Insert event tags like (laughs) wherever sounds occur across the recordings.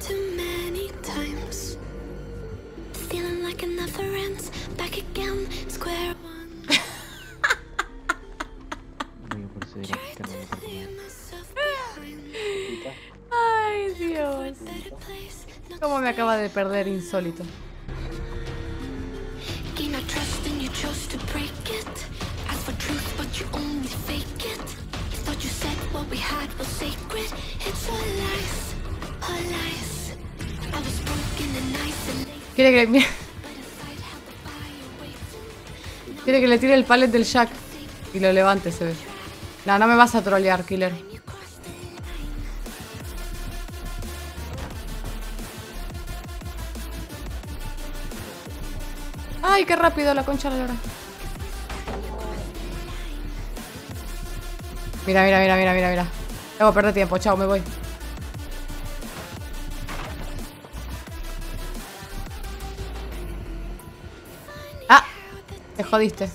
too many times. Feeling like another never ends. Back again, square one. (laughs) Ay, Dios. Cómo me acaba de perder insólito. what we had was sacred. It's a lie. Quiere que, waiting. quiere que le tire el palet del Jack y lo levante, se ve. No, no me vas a trolear, killer. Ay, qué rápido la concha la lora. Mira, mira, mira, mira, mira, mira. Tengo que perder tiempo, chao, me voy. Jodiste.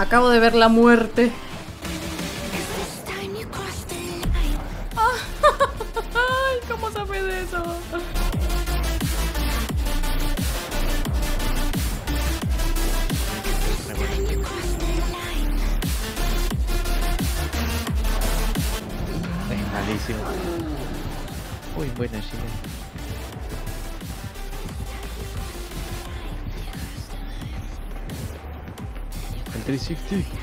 Acabo de ver la muerte. Ay, ¿cómo sabes de eso? Es malísimo. Uy, buena Gina. El 360.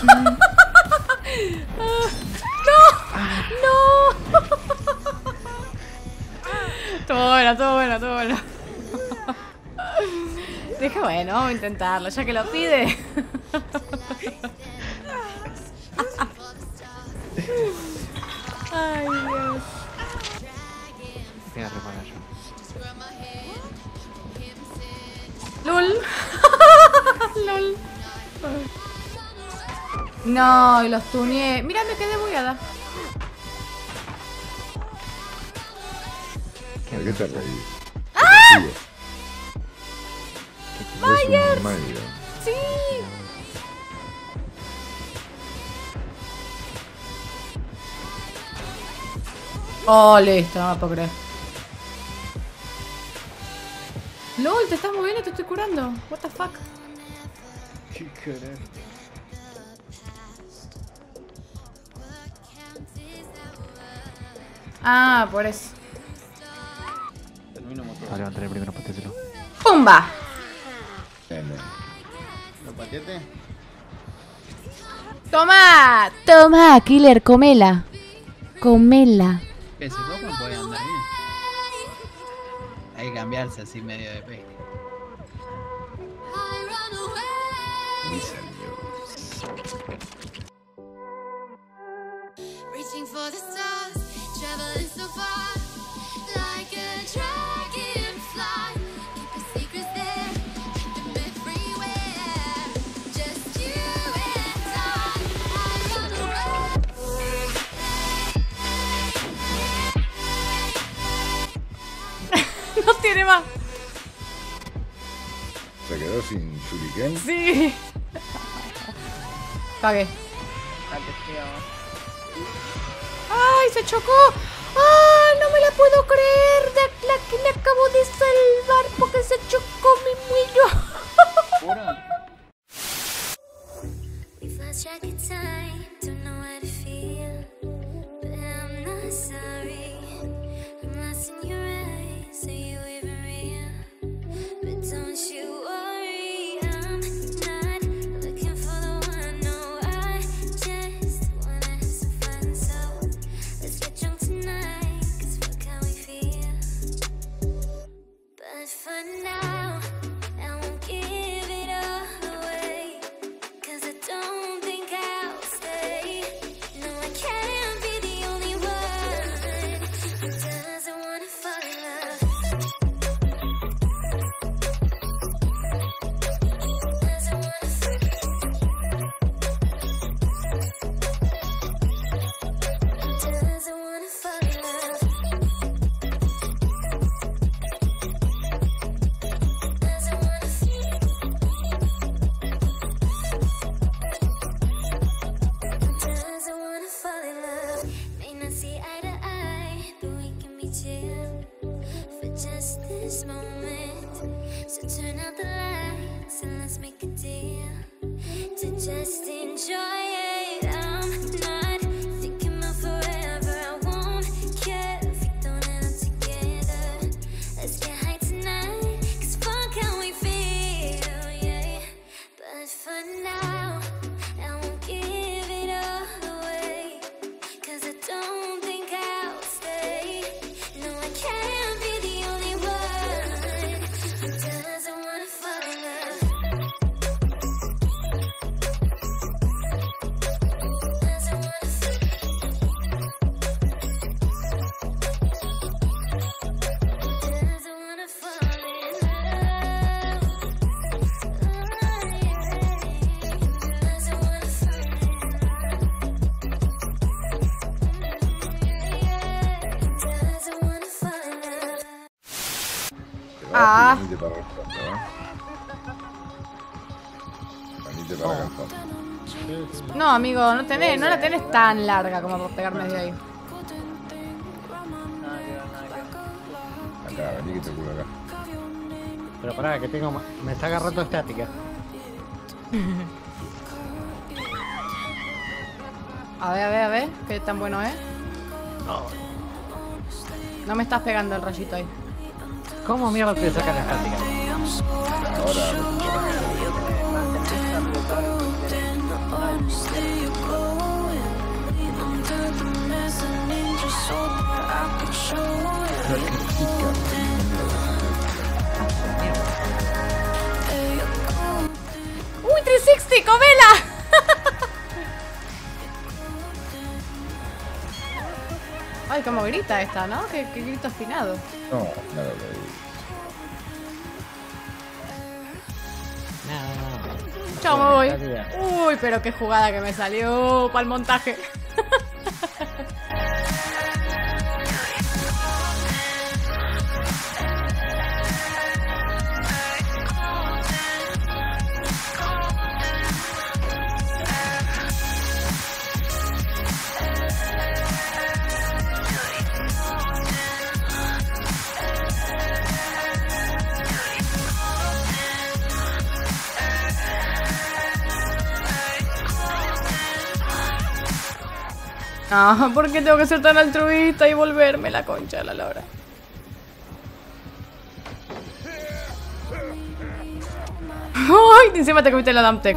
(laughs) ¡No! todo bueno, todo bueno, todo bueno. Dije, bueno, vamos a intentarlo, ya que lo pide. No, y los tuneé. Mira, me quedé bugueada. ¿De qué te reís? ¡Ah! Mario. Sí. Oh, listo, no me puedo creer. LOL, te estás moviendo y te estoy curando. What the fuck? ¿Qué carajo? Ah, por eso. Termino motor. Va a levantar el primero, patéselo. ¡Pumba! ¿Lo pateate? ¡Toma! Toma, killer, comela. Comela. Pokémon puede andar bien. Hay que cambiarse así medio de pesca. Sin shuriken? Sí. Cagué. ¡Ay, se chocó! ¡Ah, no me la puedo creer! De la que le acabo de salvar porque se chocó mi muño. (laughs) So turn out the lights and let's make a deal to just enjoy it. Ah. Para acá ¿eh? Para acá. No, amigo, no tenés, no la tenés tan larga como para pegarme de ahí. Acá, vení que te curo acá. Pero pará, que tengo. Me está agarrando estática. A ver, a ver, a ver, qué tan bueno es. No me estás pegando el rayito ahí. ¿Cómo mierda te saca la estática? Ahora, ¡Uy, 360, comela! Ay, como grita esta, ¿no? Qué, qué grito afinado. no, nada nada. Chao, me voy. Uy, pero qué jugada que me salió para el montaje. Ah, ¿por qué tengo que ser tan altruista y volverme la concha de la lora? ¡Ay! Encima te comiste la Damtec.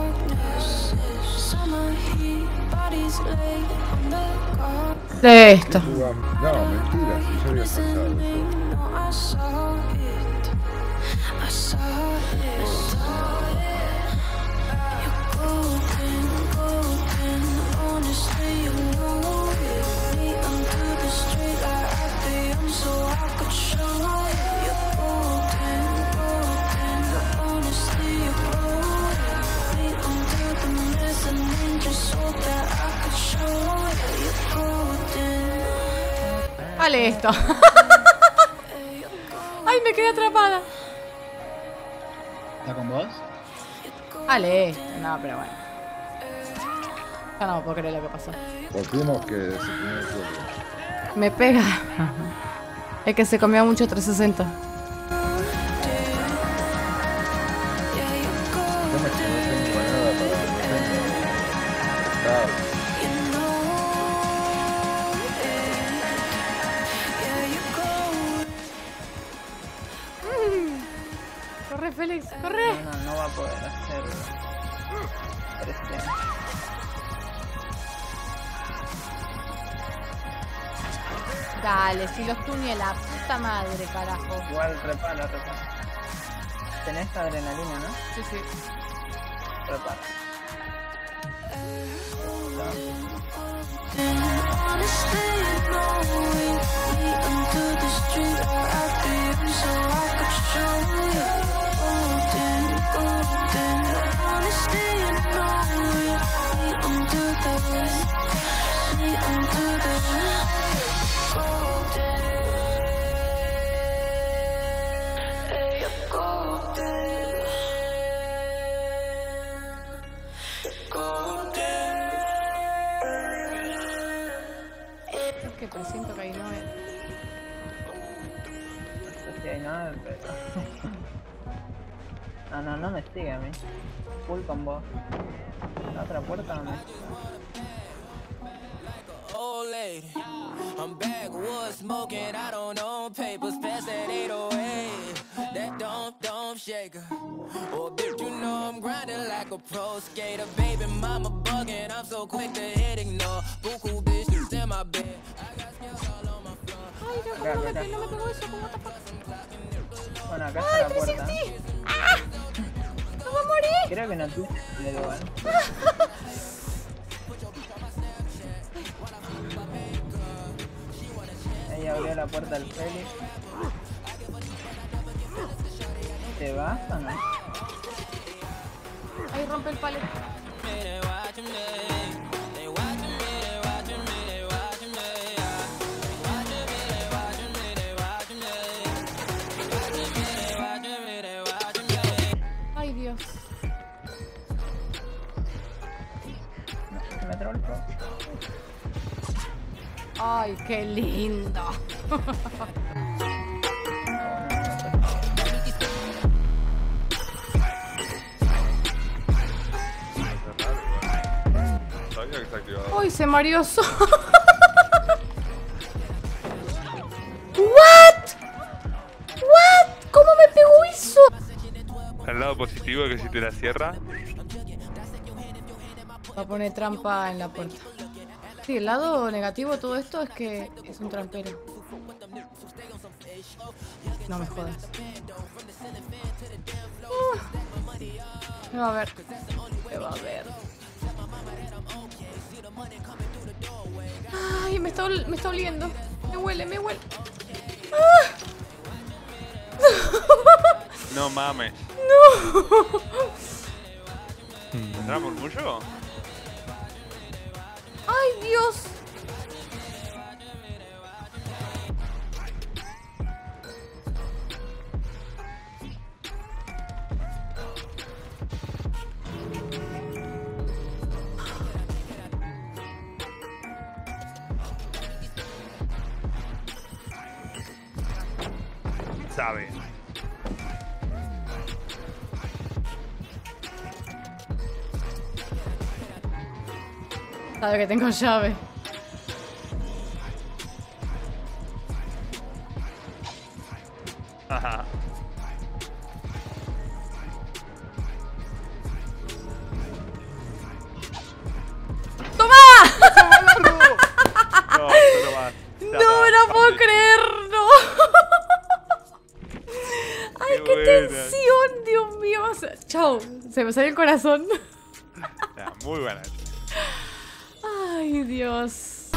De esto. No, mentira, si ya había eso. Vale esto. (laughs) Ay, me quedé atrapada. ¿Está con vos? Vale esto. No, pero bueno. Ya no puedo creer lo que pasó. Volvimos que se. Me pega. Es que se comió mucho 360. Félix, corre. No, no va a poder hacer presión. Dale, si los tuñe la puta madre, carajo. Igual repara, repara. Tenés adrenalina, ¿no? Sí, sí. Repara. Que presiento que ahí no es. No sé si hay nada, pero... No, no, no me sigue a mí. Full con vos. La otra puerta no me old lady. I'm backwoods smoking, I don't own papers, pass that 808. That don't, don't shake her. Oh, bitch, you know I'm grinding like a pro skater. Baby, mama bugging, I'm so quick to hit ignore. Buku bitches in my bed. I got skills all on my floor. Ay, no, ¿cómo no me, pe- no me pegó eso? ¿Cómo te? Bueno, acá ¡Ay, está la puerta. 360! ¡Ah! ¡No me morí! Creo que no tú le igual. Ahí abrió la puerta del Félix. ¿Te vas o no? Ahí rompe el palet. Ay, qué lindo. Uy, se mareó What? What? ¿Cómo me pegó eso? El lado positivo que si te la cierra, Va a poner trampa en la puerta. Sí, el lado negativo de todo esto es que es un trampero. No me jodas. Uh. Me va a ver. Me va a ver. Ay, me está, me está oliendo. Me huele, me huele. no mames. Mm, ¿Tendrá murmullo? Ay, Dios. Sabe que tengo llave. Ajá. (laughs) No. Ya No, está. no puedo creer, no. Ay, Qué qué, tensión, Dios mío. O sea, Chau, se me salió el corazón. Muy buena. Dios.